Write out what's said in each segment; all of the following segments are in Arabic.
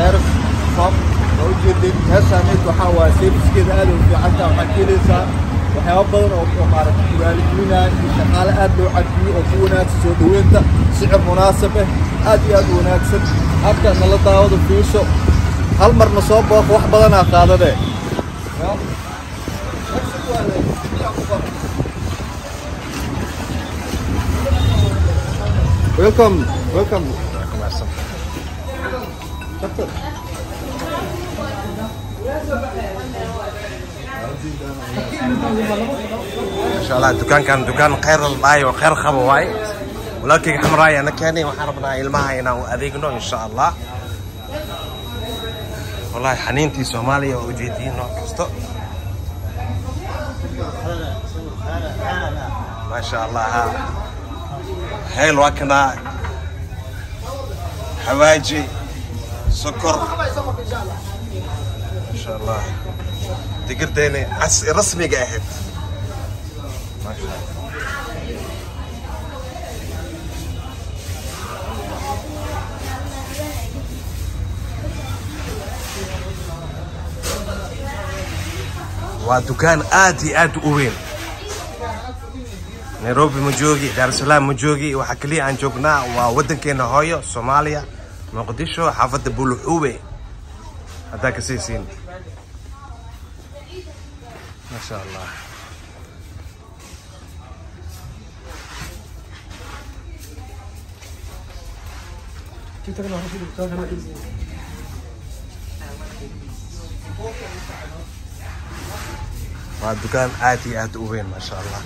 غرف صف موجود دي هسه ميت وحوا سيبس كده قالوا في عدا مكيلسا وحياة بغن أو مارك كوالكونا شغال أدو عدو أفونا تسودوين تا سعر مناسبة. أدي أدو ناكسن أبدا نلطا وضو فيسو هل مرنا صوب واخ واح بغن أقاده دي Welcome, welcome. شاء الله الدكان كان دكان خير الله وخير خبواي ولكن حمراي أنا كاني وحربنا المهاي هنا وأذيقنا إن شاء الله. والله حنينتي صوماليا وجيتي نوكستو ما شاء الله هاي الوكنا حواجي. سكر. ما شاء الله. تقدر ديني عس رسمي قاعد. ما شاء الله. ودكان آدي آد أوين. نيروبي مجوغي دار السلام مجوغي وحكلي عن جوقنا وودن كينا هويو صوماليا مقديشو حافظ بلحوبه هذاك سيسين. ما شاء الله. بعد كان آتي آت أوين ما شاء الله.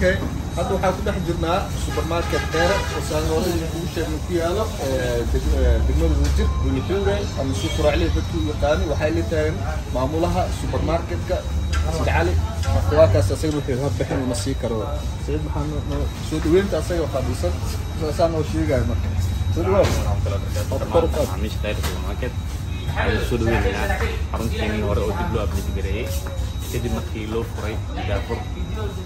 Okay. Hadda waxaan ku dhex jirnaa supermarket dheere oo saanooladii kugu sheegna ku yaalo degmada wajir bulixuure ama si quraaclihii dadku u yaqaani waxay la tahay maamulaha supermarketka sid cali marka waa kaas asaga wuxuu habixin una sii karo sayid maxaa soo dhaweynta asaga qaabilsan saa noo sheegaya marka soo supermarket waxaan soo dhaweynaynaa xarunteennii hore oo dib loo abliti gareeyey kadib markii loo furay daafur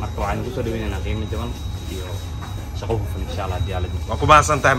matuan ko sa diwi na nakimit naman iyo sa ko kung siya lahat yala dito ako ba tayo